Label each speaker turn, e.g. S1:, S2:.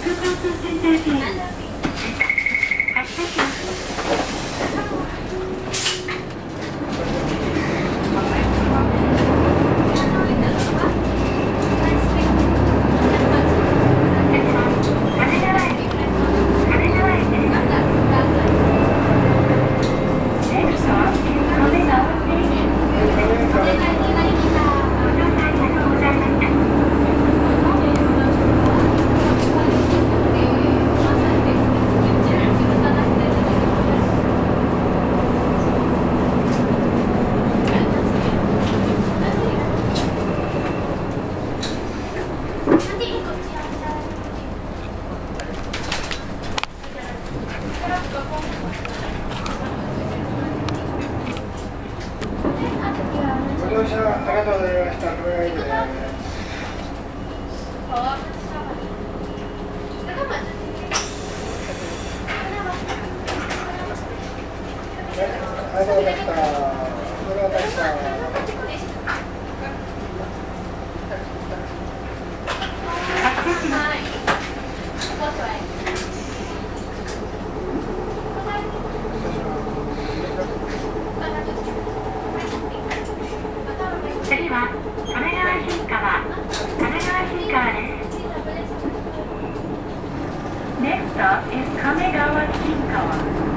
S1: Thank you. はい。
S2: 次は神奈川新川。神奈川新川です。Next is 亀川新川。